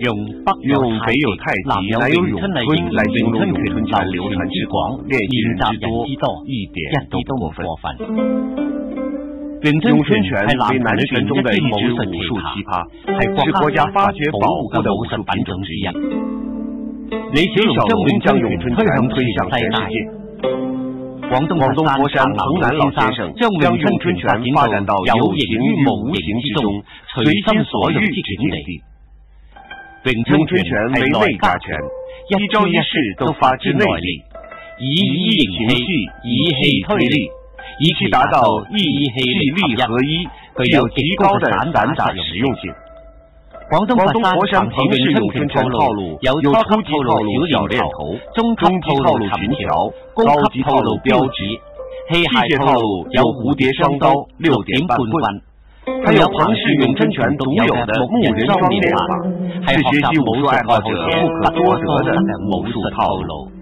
用北有太极，南有咏春来形容咏春拳流传之广，练习人之多，一点都不过分。咏春拳为南拳中的一支武术奇葩，是国家发掘保护的武术品种之一。李小龙将咏春拳推向全世界。广东佛山彭南老先生将咏春拳发展到有形与无形之中，随心所欲之境地。咏春拳为内家拳，一招一式都发自内力，以一引气，以气退力，以期达到意气力合一，具有极高的散打实用性。广东佛山平式咏春拳套路有初级套路小练头，中级套路寻条，高级套路标级，器械套路有蝴蝶双刀、六点半棍。还有庞氏咏春拳独有的木人桩练法，是学习武术爱好者不可多得的武术套路。